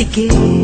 Así que...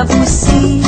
a você.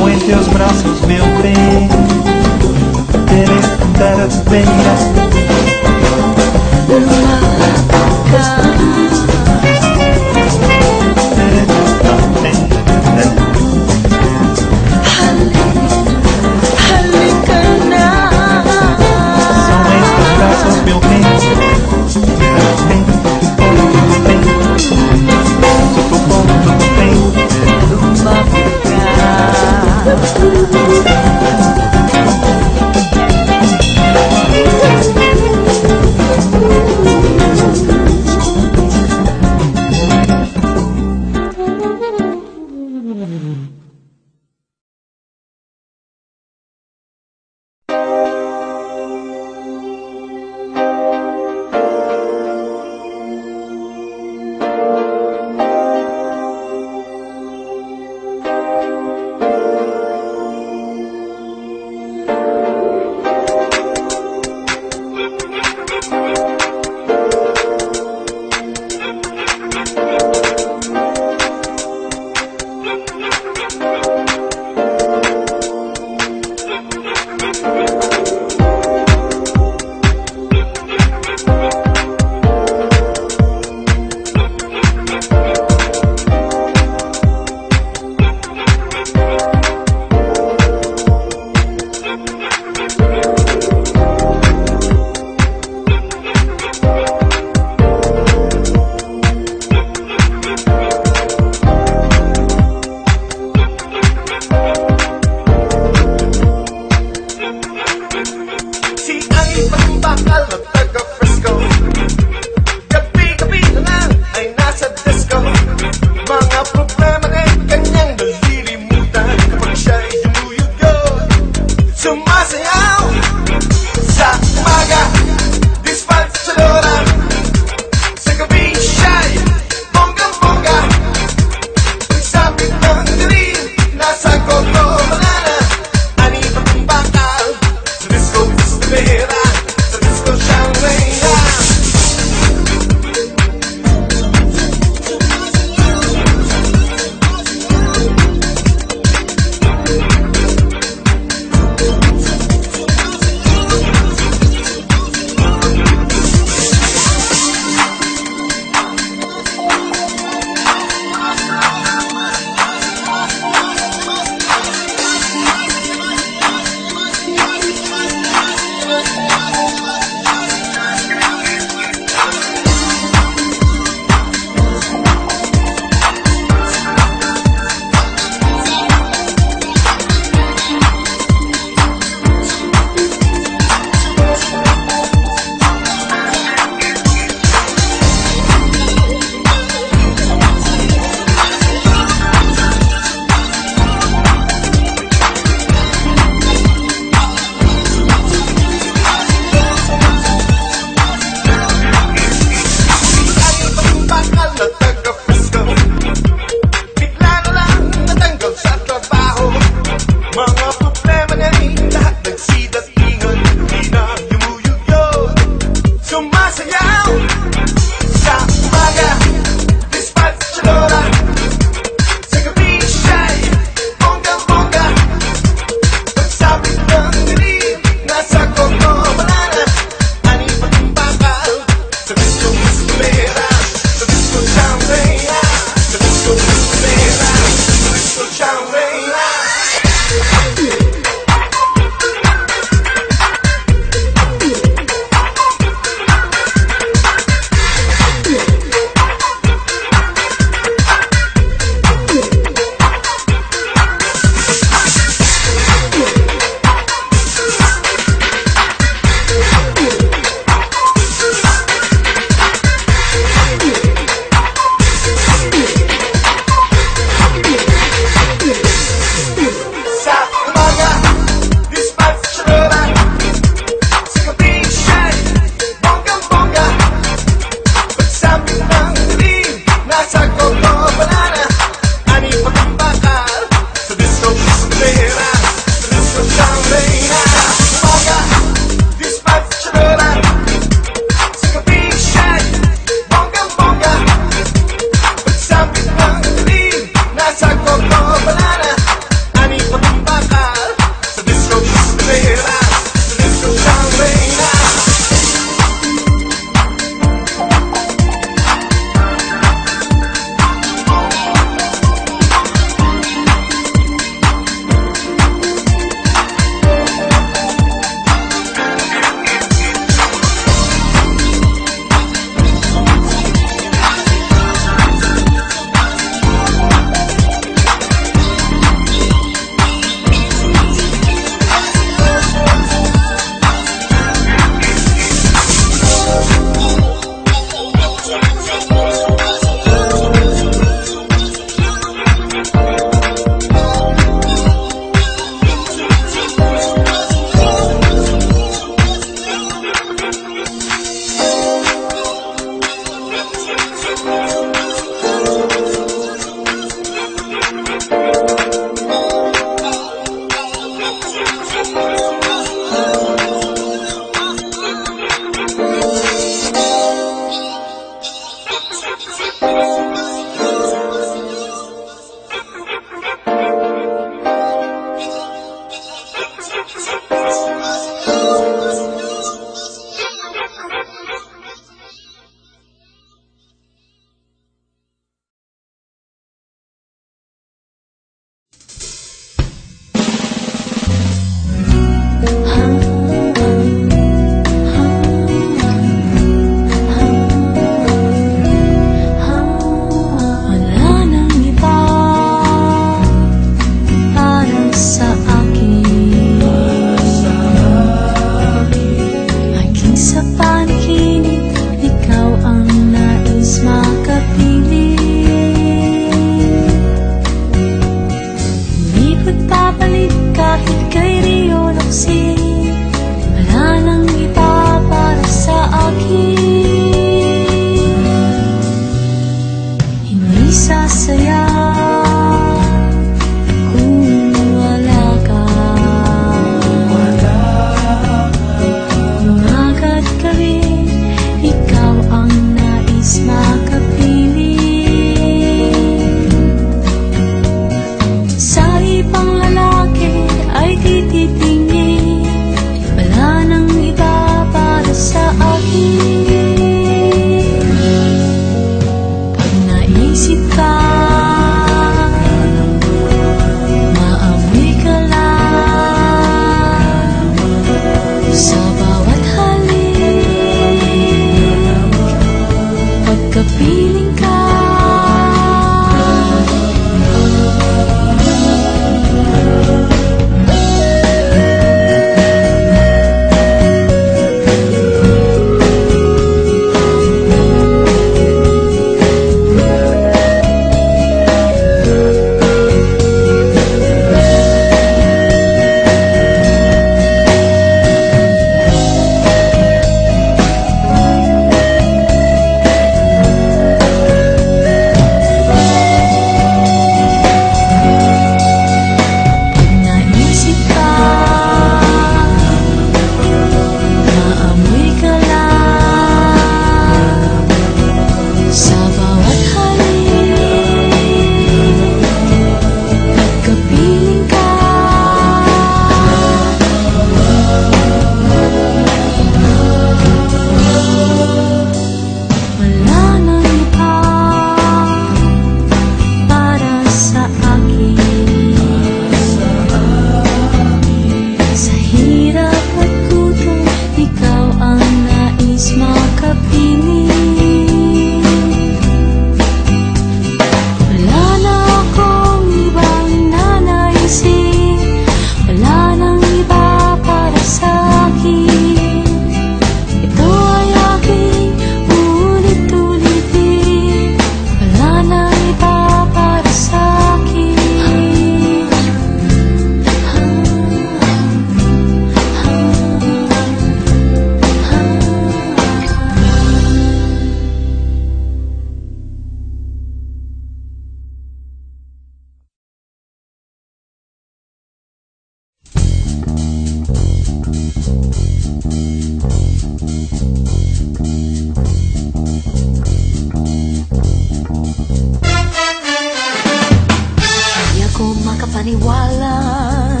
lang.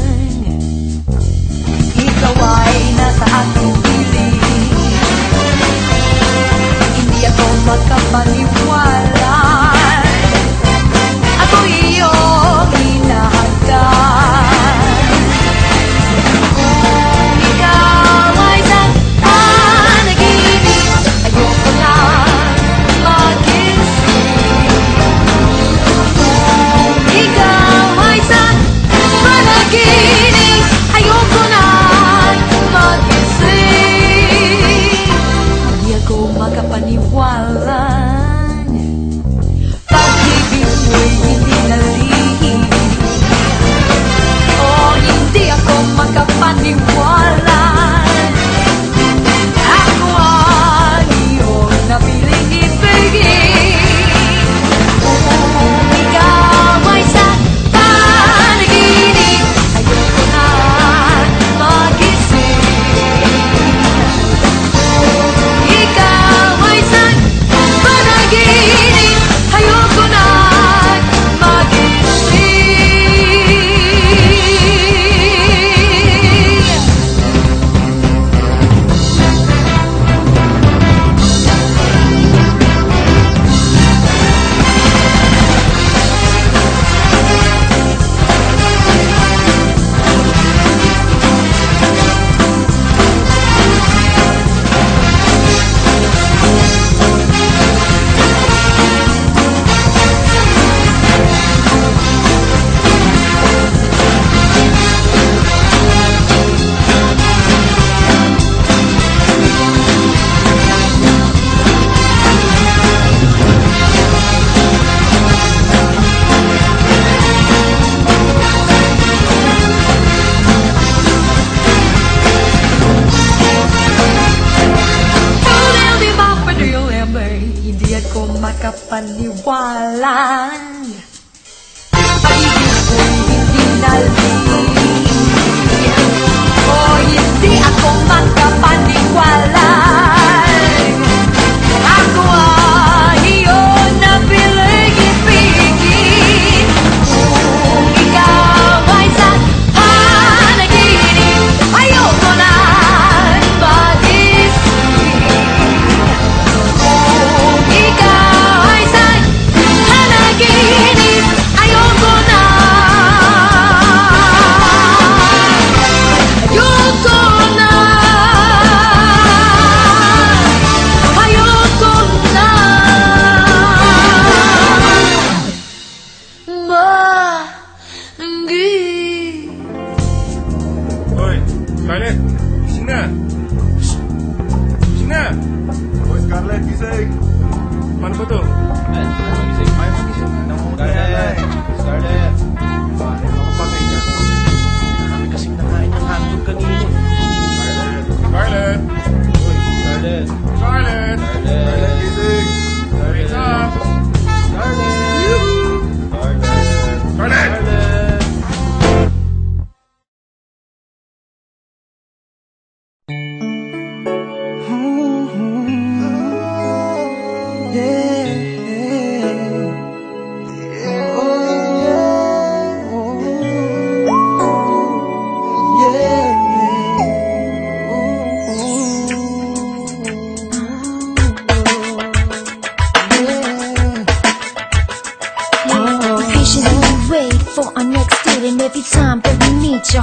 Ikaw ay nasa aking piling Hindi ako makapaniwala Ako iyong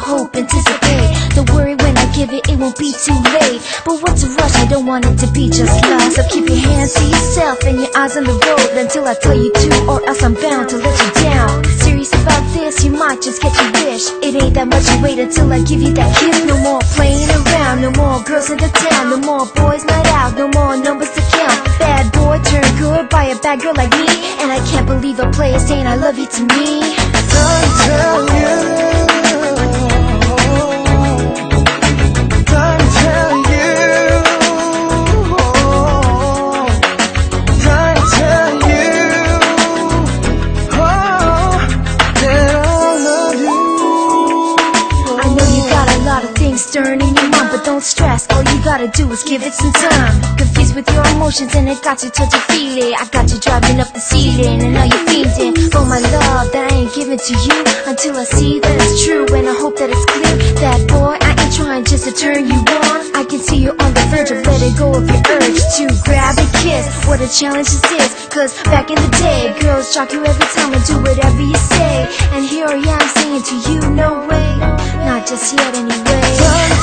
hope anticipate. Don't worry when I give it, it won't be too late. But what's a rush, I don't want it to be just love So keep your hands to yourself and your eyes on the road Until I tell you to or else I'm bound to let you down. Serious about this, you might just get your wish. It ain't that much you wait until I give you that kiss. No more playing around, no more girls in the town No more boys night out, no more numbers to count. Bad boy turn good by a bad girl like me. And I can't believe a player saying I love you to me. Don't tell you emotions and it got you touch and feel it. I got you driving up the ceiling and now you're fiending for my love that I ain't giving to you until I see that it's true and I hope that it's clear that boy I ain't trying just to turn you on. I can see you on the verge of letting go of your urge to grab a kiss. What a challenge this is, cause back in the day, girls shock you every time and do whatever you say. And here I am saying to you, no way, not just yet anyway.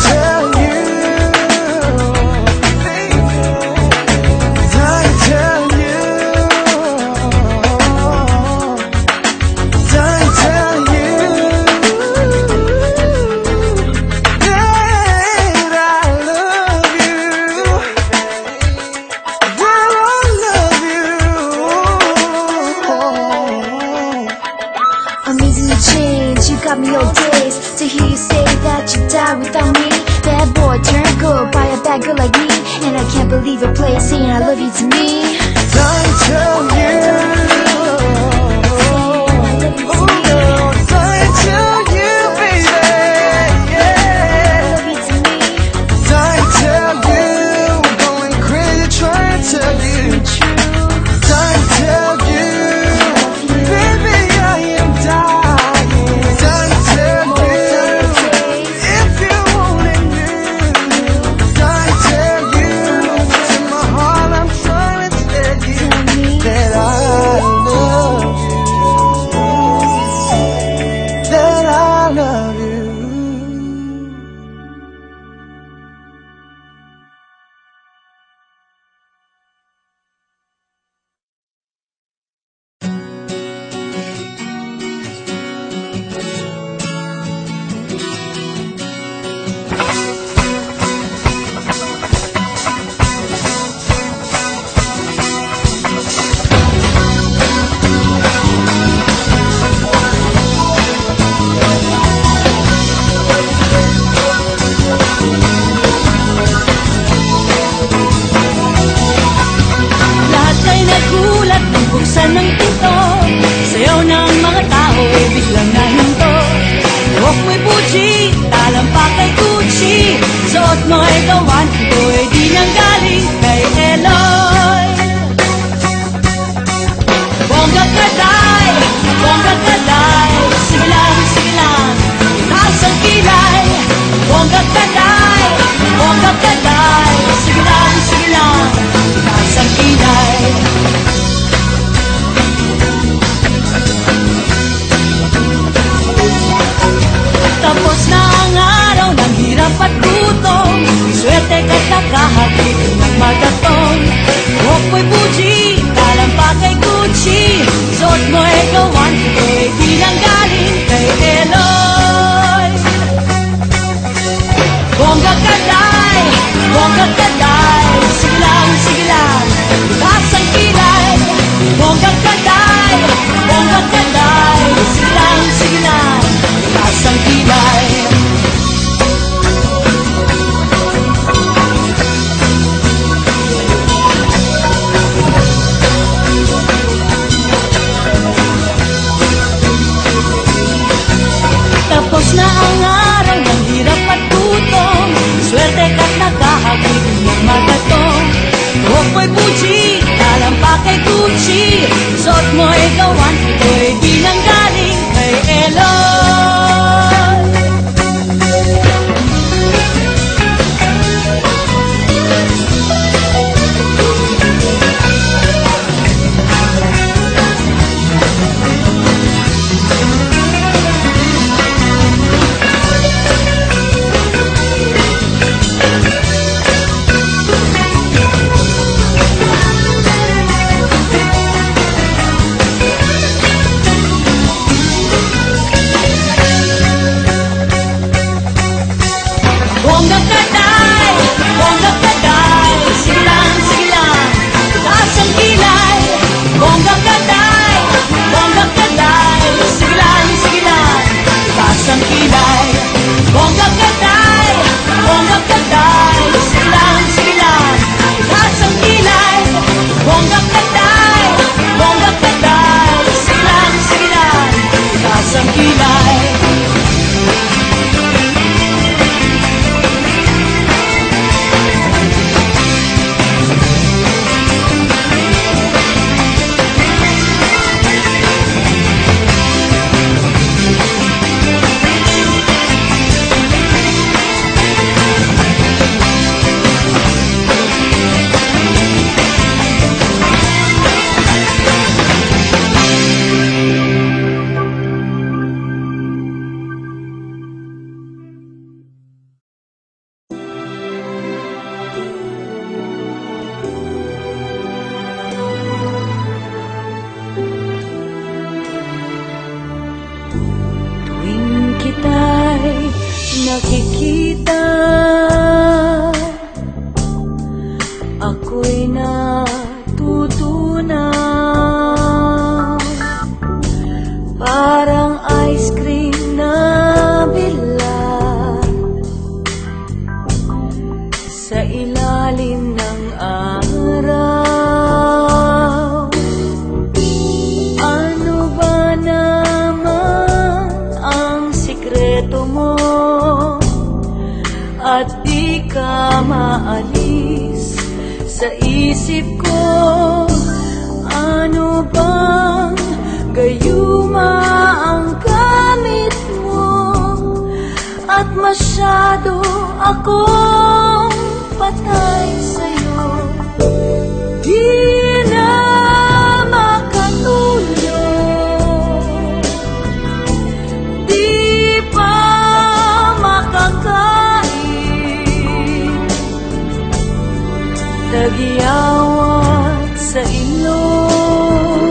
Tagyawat sa ilong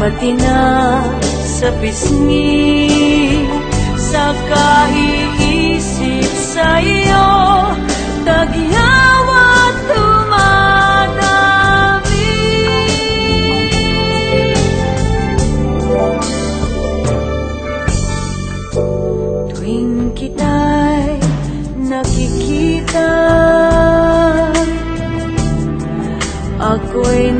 Pati na sa pisngi Sa kaiisip sa iyo Ako'y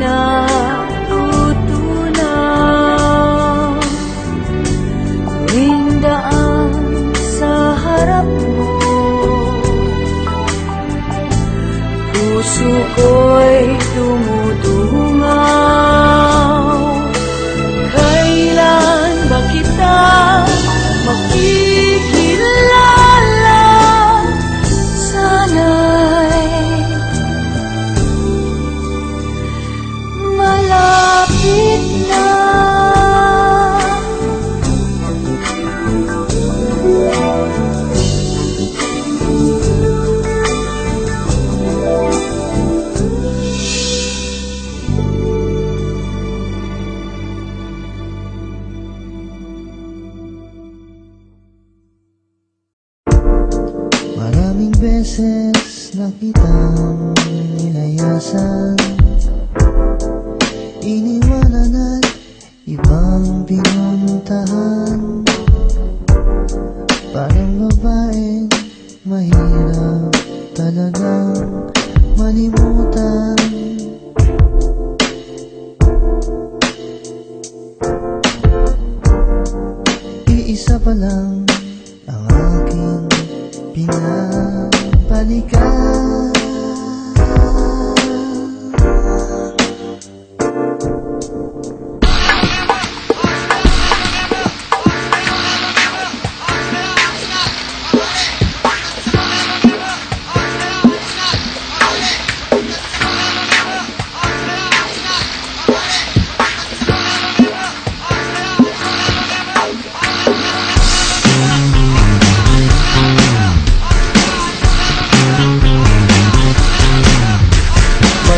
감.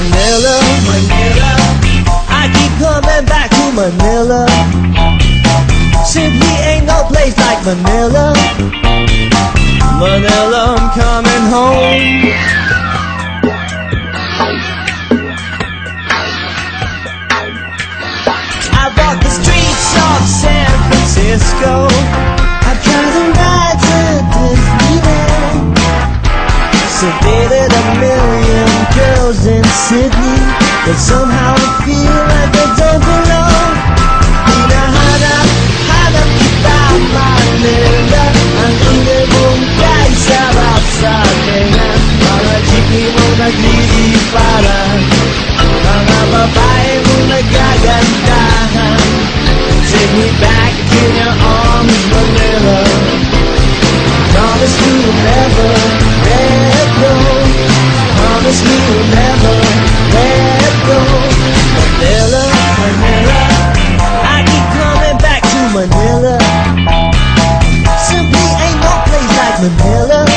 Manila, Manila I keep coming back to Manila. Simply ain't no place like Manila. Manila, I'm coming home. I walk the streets of San Francisco. I drive the rides at Disneyland Sedated a million girls in Sydney But somehow I feel like I don't belong. Hinahanap, hanap kita Manila Ang ingay mong kaisarap sa tenga Mga chiki mo nagliliparan Mga babae Take me back in your arms, Manila Promise you'll never let go. Promise me you'll never let go. Manila, Manila, I keep coming back to Manila. Simply ain't no place like Manila.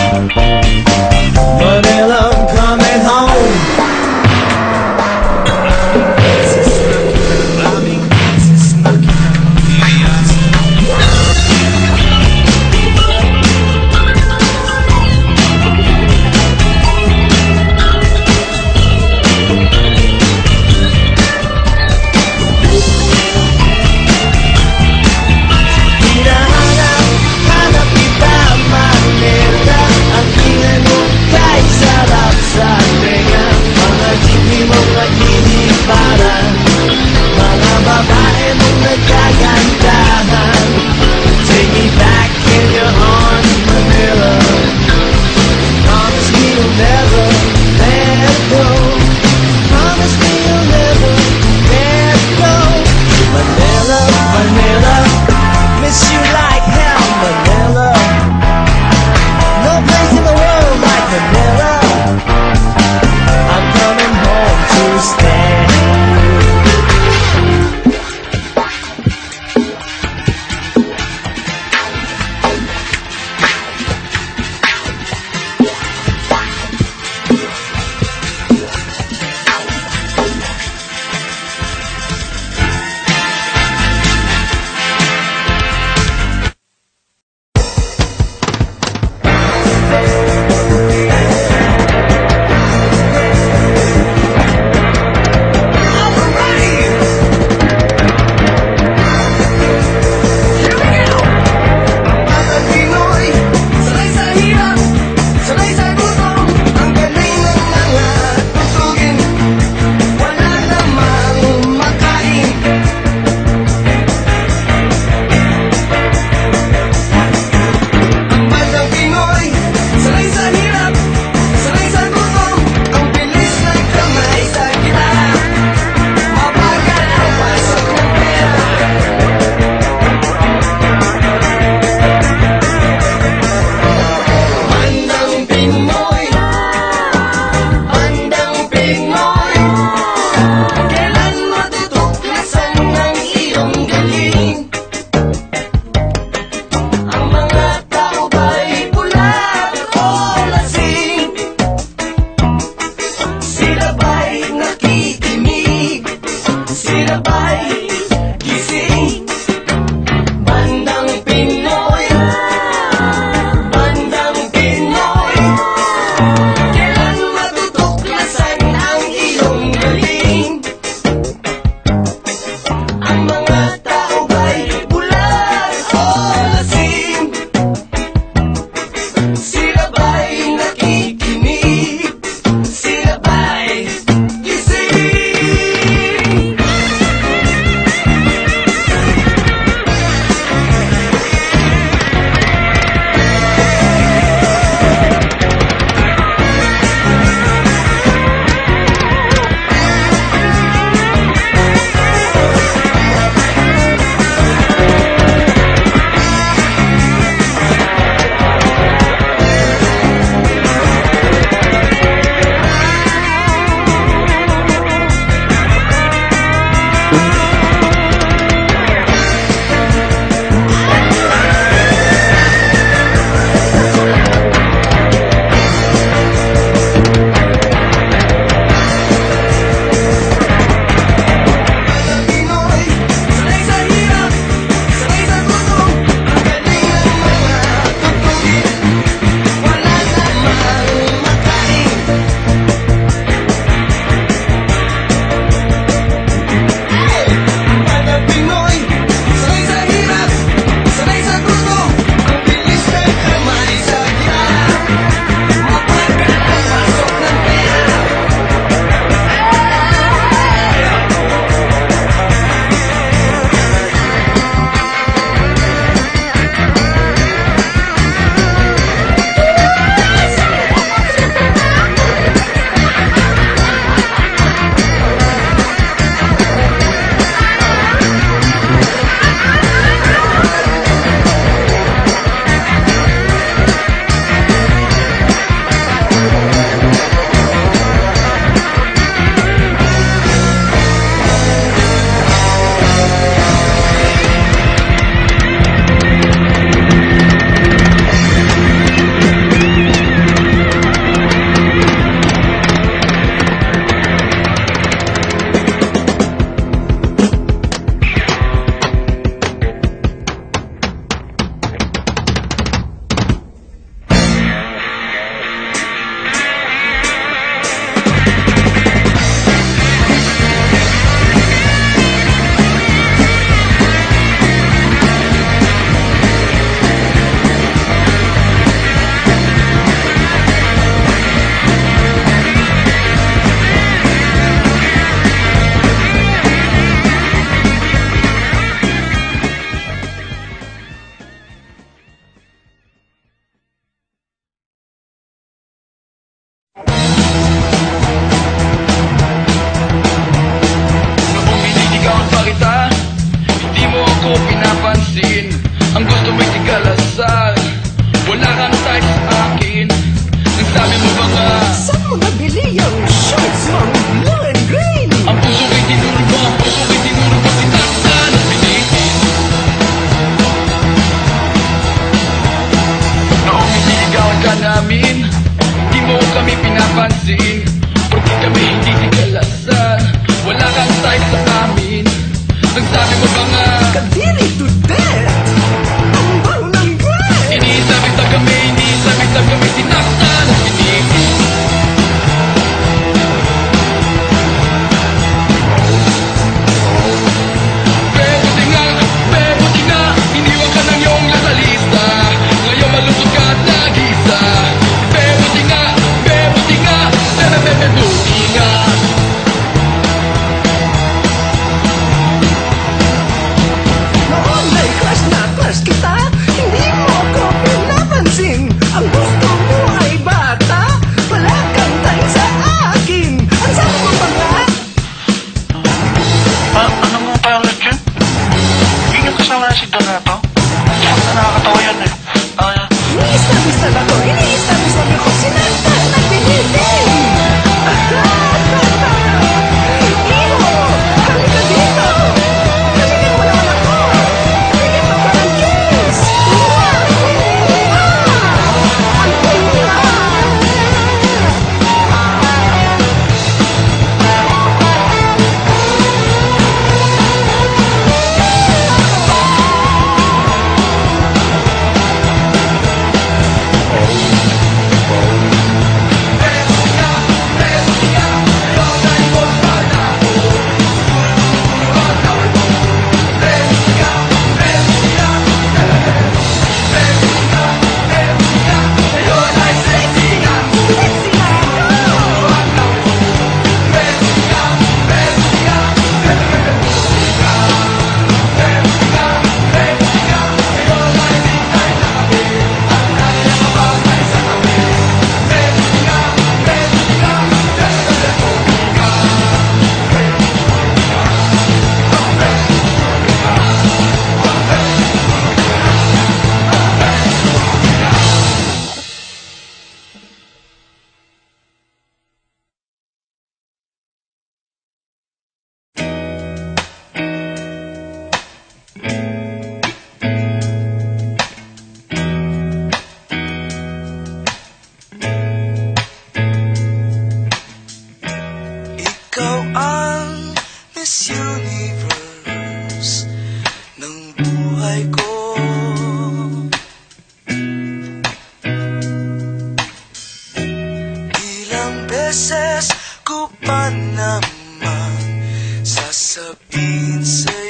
Sasabihin